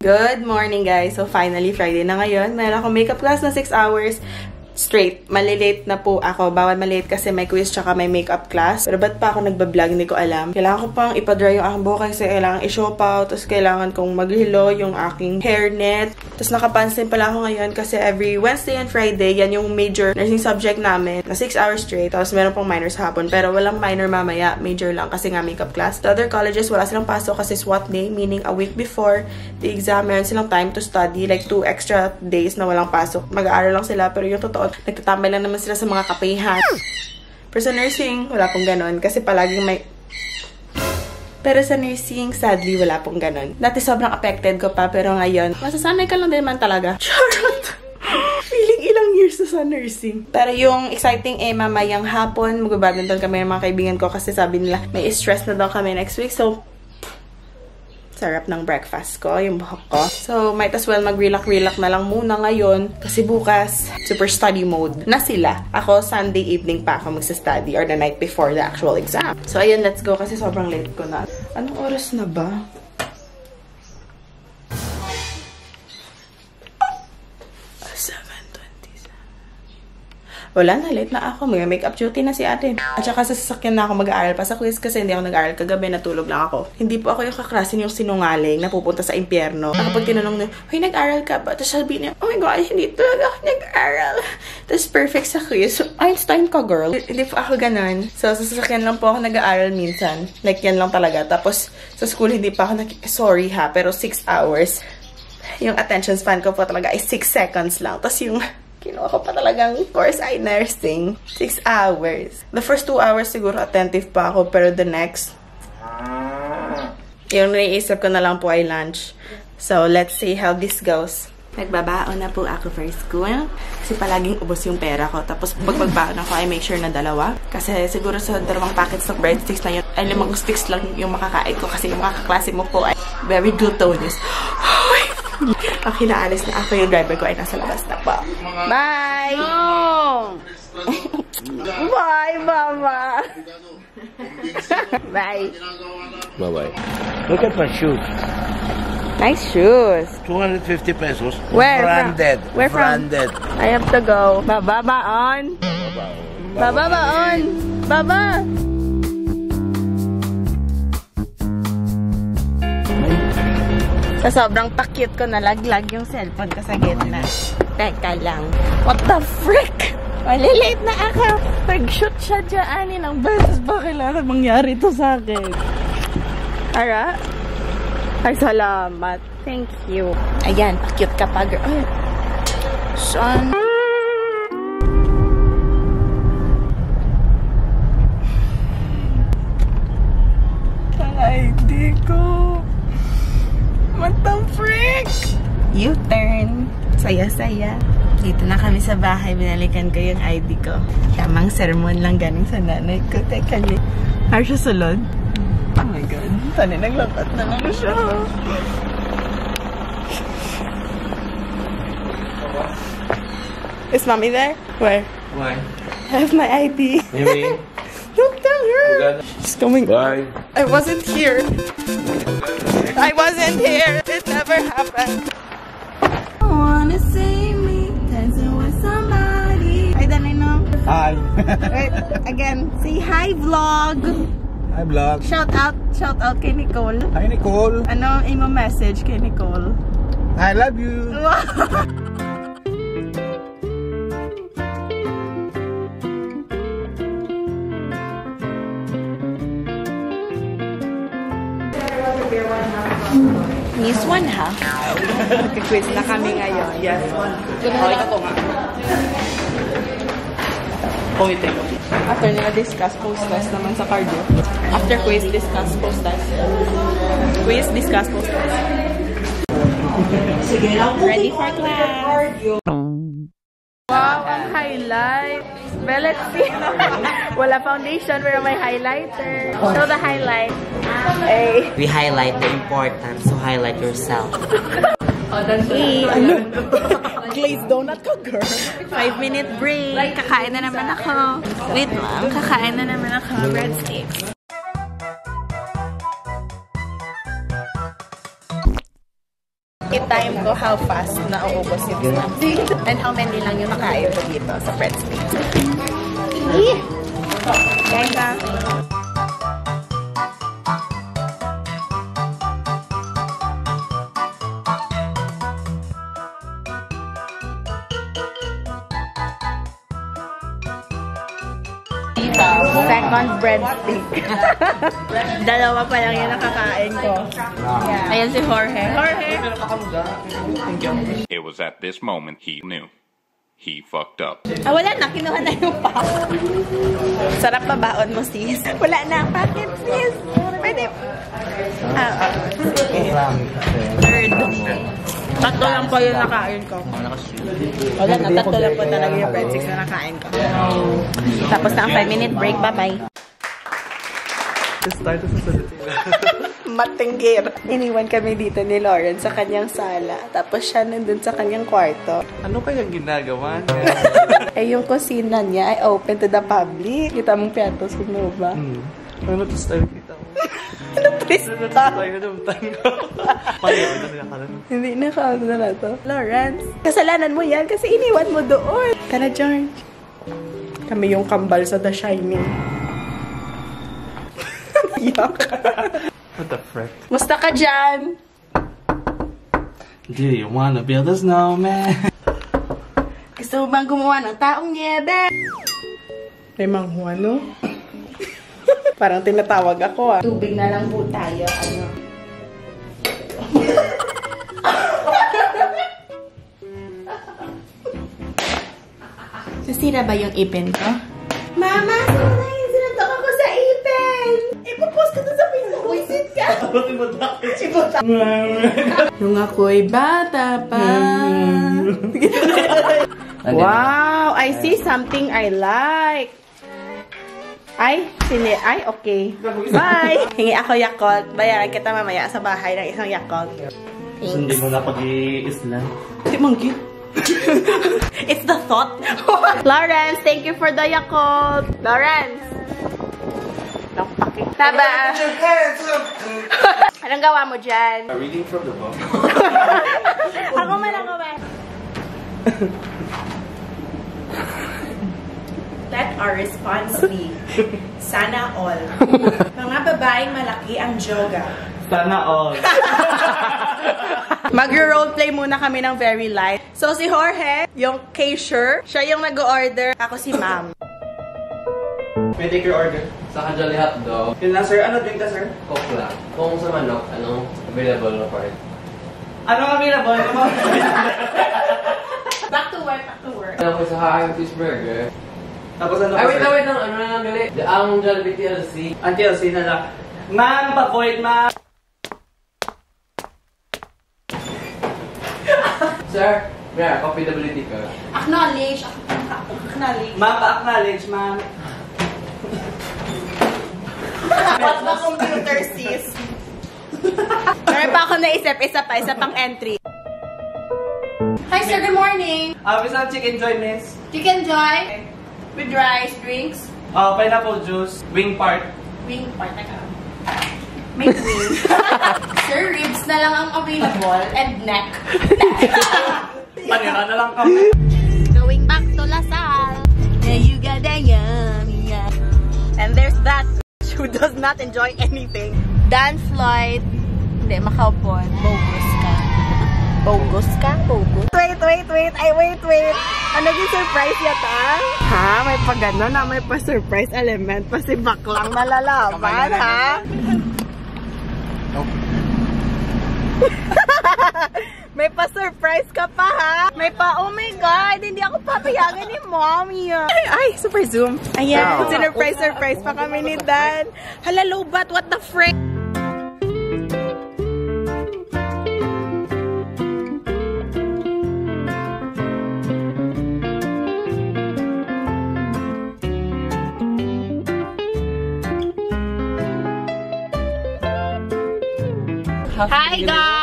Good morning guys! So finally Friday na ngayon. Meron akong makeup class na 6 hours straight. Malilate na po ako. Bawal malate kasi may quiz tsaka may makeup class. Pero ba't pa ako nagbablog? Hindi ko alam. Kailangan ko pang ipadry yung aking buhok kasi kailangan i-show out. Tapos kailangan kong maghilo yung aking hairnet. Tapos nakapansin pala ako ngayon kasi every Wednesday and Friday, yan yung major nursing subject namin na 6 hours straight. Tapos meron pong minors hapon. Pero walang minor mamaya. Major lang kasi nga makeup class. The other colleges, wala silang pasok kasi SWAT day. Meaning a week before the exam, meron silang time to study. Like two extra days na walang pasok. Mag-aaral lang sila. Pero yung totoo, nagtatambay lang naman sila sa mga kapihan. Pero sa nursing, wala pong ganon. Kasi palaging may... Pero sa nursing, sadly, wala pong ganon. Dati sobrang affected ko pa, pero ngayon, masasanay ka lang din man talaga. Charot! Feeling ilang years na sa nursing. Pero yung exciting eh, mamayang hapon, magbabadminton kami ng mga kaibigan ko kasi sabi nila, may stress na daw kami next week. So, sarap ng breakfast ko, yung buhok ko. So, might as well mag-relax-relax na lang muna ngayon kasi bukas, super study mode na sila. Ako, Sunday evening pa ako magsa-study or the night before the actual exam. So, ayun, let's go kasi sobrang late ko na. Anong oras na ba? Wala na, late na ako. May makeup duty na si ate. At saka sa sasakyan na ako mag-aaral pa sa quiz kasi hindi ako nag-aaral kagabi, natulog lang ako. Hindi po ako yung kaklasin yung sinungaling na pupunta sa impyerno. Kapag tinanong niya, Hoy, nag-aaral ka ba? Tapos sabi niya, oh my gosh, hindi talaga ako nag-aaral. Tapos perfect sa quiz. Einstein ka, girl. Hindi po ako ganun. So, sa sasakyan lang po ako nag-aaral minsan. Like, yan lang talaga. Tapos, sa school, hindi pa ako nag- Sorry ha, pero 6 hours. Yung attention span ko po talaga ay 6 seconds lang. Tapos yung Kinuha ko pa talagang course ay nursing. Six hours. The first two hours siguro attentive pa ako, pero the next, yung naiisip ko na lang po ay lunch. So, let's see how this goes. Nagbabaon na po ako for school. Kasi palaging ubos yung pera ko. Tapos pag magbaon ako, I make sure na dalawa. Kasi siguro sa dalawang packets ng breadsticks na yun, ay limang sticks lang yung makakain ko. Kasi yung mga kaklase mo po ay very gluttonous. Okay, naalis na ako yung driver ko ay nasa labas na po. Bye! No! Bye, Mama! Bye! Bye-bye. Look at my shoes. Nice shoes. 250 pesos. Where? Branded. From? Where from? Branded. I have to go. Baba baon. Baba baon. Baba. Sa sobrang pakit ko, nalaglag yung cellphone ko sa gitna. Teka lang. What the frick? Malilate na ako. Nag-shoot siya dyan ng beses ba kailangan mangyari to sa akin? Ara? Ay, salamat. Thank you. Ayan, cute ka pa, girl. Ay, son. U-turn. Saya-saya. Dito na kami sa bahay. Binalikan ko yung ID ko. Tamang sermon lang galing sa nanay ko. Teka, li. Ay, siya sulod? Oh my God. Sana naglangkat na lang siya. Is mommy there? Where? Why? I have my ID. Mimi? Don't tell her. She's coming. Bye. I wasn't here. I wasn't here. It never happened. See me dancing with somebody. Ay, danay no. Hi. Again. Say hi, vlog. Hi, vlog. Shout out, shout out kay Nicole. Hi, Nicole. Ano, imo message kay Nicole? I love you. Miss one half. Magka-quiz na kami ngayon. Yes, one. Okay, ako nga. Pungiti. After nila discuss, post-test naman sa cardio. After quiz, discuss, post-test. Quiz, discuss, post-test. Ready for class. Wow, ang highlight. Velexi. Wala foundation pero may highlighter. Show the highlight. A. We highlight the importance, so highlight yourself. Ano? Glazed donut ko, girl. Five minute break. Kakain na naman ako. Wait lang. Kakain na naman ako. Breadsticks. I-time ko how fast nauubos yung snacks. And how many lang yung nakain ko dito sa Fred's Pizza. Eh! Kain ka. Dalawa pa lang yung nakakain ko. Ayan si Jorge. Jorge! It was at this moment he knew. He fucked up. Ah, wala na. Kinuha na yung pa. Sarap pa baon mo, sis. Wala na. Bakit, sis? Pwede. Ah, ah. Sige. Third. Tatlo lang po yung nakain ko. Wala na. Tatlo lang po talaga yung breadsticks na nakain ko. Tapos na ang 5 minute break. Bye-bye. Start sa salita. Matinggir. Iniwan kami dito ni Lauren sa kanyang sala. Tapos siya nandun sa kanyang kwarto. Ano kayang ginagawa niya? Eh, yung kusina niya ay open to the public. Kita mong piatos kung ano ba? hmm. Ano to style kita mo? Ano Ano to style ko? Ano na Hindi na count na na to. Lawrence, kasalanan mo yan kasi iniwan mo doon. Tara, George. Kami yung kambal sa The Shining. Yuck. What the frick? Musta ka dyan? Do you wanna build a snowman? Gusto mo bang gumawa ng taong niebe? May manghuwa, no? Parang tinatawag ako, ah. Tubig na lang po tayo, ano. Sisira ba yung ipin ko? Mama, sino Nung ako'y bata pa. wow, I see something I like. Ay, sini, ay, okay. Bye! Hingi ako Yakult. Bayaran kita mamaya sa bahay ng isang Yakult. Hindi mo na pag-i-islan. Hindi manggit. It's the thought. Lawrence, thank you for the Yakult. Lawrence. Nakpaki. Taba. Anong gawa mo dyan? Reading from the book. Ako man ang gawa. Let our response be, sana all. Mga babaeng malaki ang yoga. Sana all. Mag-roleplay muna kami ng very light. So, si Jorge, yung cashier, siya yung nag-order. Ako si ma'am. May take your order. Sa Kajali Hotdog, Yun lang sir. Ano drink ka sir? Coke lang. Kung sa manok, anong available na part? Ano available? Ano Back to work, back to work. Ano ko sa Haang Cheeseburger? Tapos ano Ay, wait wait lang. Ano na lang gali? Ang Jollibee TLC. Until sin na lang. Ma'am, pa-void ma'am. Sir, may profitability ka. Acknowledge. Acknowledge. Ma'am, pa-acknowledge ma'am. What ba computer, sis? Meron pa ako naisip, isa pa, isa pang entry. Hi, sir. Good morning. Uh, we have chicken joy miss. Chicken joy with rice, drinks, Uh, pineapple juice, wing part. wing part. Teka. May wing. sir, ribs na lang ang available and neck. Panira na lang kami. Going back to Lasal. Yeah, you got that yummy. And there's that who does not enjoy anything. Dan Floyd. Hindi, makaupon. Bogus ka. Bogus ka? Bogus? Wait, wait, wait. Ay, wait, wait. Ano naging surprise yata? Ha? May pa gano'n na may pa-surprise element pa si Baklang nalalaman, ha? May pa-surprise ka pa, ha? May pa, oh my God, hindi ako papayagan ni mommy. Ay, ay, super zoom. Ayan, sinurprise-surprise pa kami ni Dan. Hala, lobat, what the frick? Hi, guys!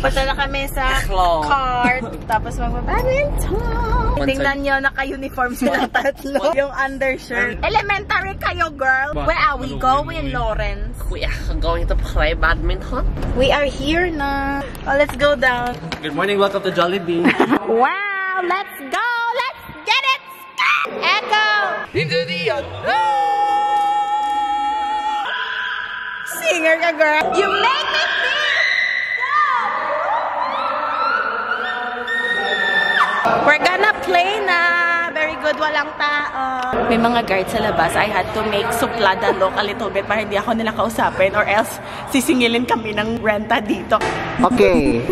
Pupunta na kami sa cart. Tapos magbabadminton. Tingnan nyo, naka-uniform silang tatlo. Yung undershirt. Elementary kayo, girl. Where are we going, Lawrence? We are going to play badminton. We are here na. Oh, let's go down. Good morning, welcome to Jollibee. Wow! Let's go! Let's get it! Echo! Into the Singer ka, girl. You make me We're gonna play na. Very good, walang tao. May mga guards sa labas. I had to make suplada look a little bit para hindi ako nila kausapin or else sisingilin kami ng renta dito. Okay.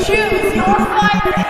Choose your fighter!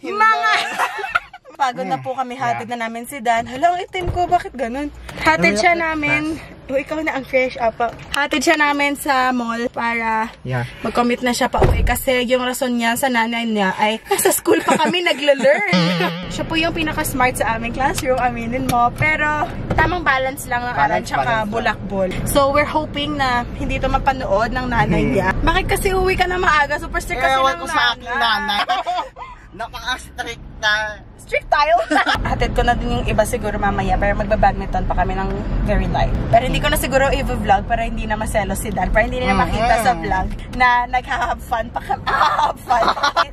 Three. Mga... Pagod na po kami, hatid na namin si Dan. Hala, ang itim ko, bakit ganun? Hatid siya namin. Oh, ikaw na ang fresh up. Hatid siya namin sa mall para Yeah. mag-commit na siya pa uwi. Kasi yung rason niya sa nanay niya ay nasa school pa kami nagla-learn. siya po yung pinaka-smart sa aming classroom, aminin mo. Pero tamang balance lang ng aral tsaka bulakbol. So we're hoping na hindi to mapanood ng nanay niya. Bakit kasi uwi ka na maaga? Super strict kasi ng Ewan ko sa aking nanay. Napaka-strict na. Strict tayo. Hatid ko na din yung iba siguro mamaya pero magba-badminton pa kami ng very light. Pero hindi ko na siguro i-vlog para hindi na maselos si Dan. Para hindi nila makita sa vlog na nag-have fun pa kami. Ah, have fun.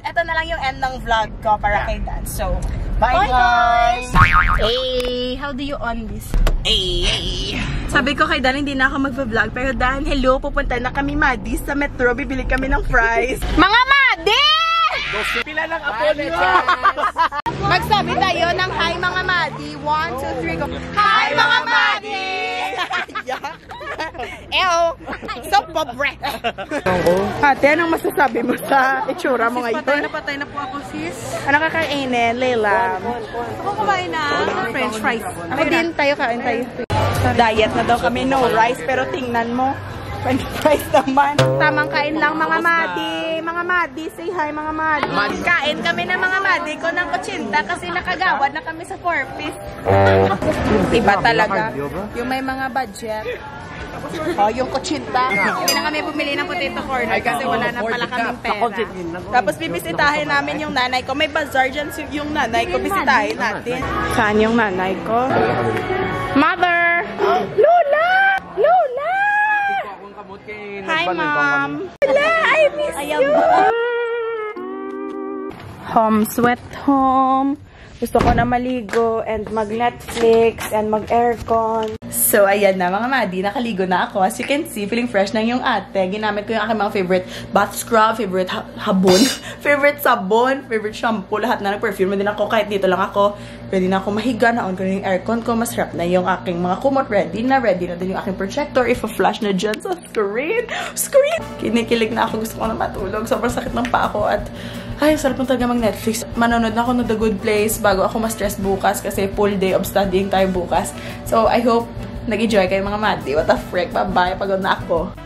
Ito na lang yung end ng vlog ko para kay Dan. So, Bye, guys! Hey, how do you on this? Hey, Sabi ko kay Dan, hindi na ako magva-vlog. Pero Dan, hello, pupunta na kami Madi sa Metro. Bibili kami ng fries. Mga Madi! Pila ng apo niyo! Magsabi tayo ng hi mga Madi. One, two, three, go. Hi mga Madi! Ew! So pobre! Ate, anong masasabi mo sa itsura mo ngayon? Patay na patay na po ako, sis. Ano kakainin, Leila? Ako kumain na french fries. Ako din, tayo kain tayo. Diet na daw kami, no rice, pero tingnan mo. French fries naman. Tamang kain lang mga madi. Mga madi, say hi mga madi. Kain kami ng mga madi ko ng kutsinta kasi nakagawad na kami sa four-piece. Iba talaga. Yung may mga budget. Oh, yung kutsinta. Hindi na kami bumili ng potato corner kasi wala na pala kaming pera. Tapos bibisitahin namin yung nanay ko. May bazaar dyan yung nanay ko. Bisitahin natin. Saan yung nanay ko? Mother! Hi, Mom! Lola, I miss you! Home sweat home. Gusto ko na maligo and mag-Netflix and mag-aircon. So, ayan na mga madi. Nakaligo na ako. As you can see, feeling fresh na yung ate. Ginamit ko yung aking mga favorite bath scrub, favorite ha habon, favorite sabon, favorite shampoo. Lahat na nag-perfume din ako. Kahit dito lang ako, ready na ako mahiga. Na-on ko na yung aircon ko. Masarap na yung aking mga kumot. Ready na. Ready na din yung aking projector. If flash na dyan sa screen. Screen! Kinikilig na ako. Gusto ko na matulog. Sobrang sakit ng pa ako. At ay, sarap na talaga mag-Netflix. Manonood na ako ng The Good Place bago ako ma-stress bukas kasi full day of studying tayo bukas. So, I hope nag-enjoy kayo mga mati. What the frick? Bye-bye. Pagod na ako.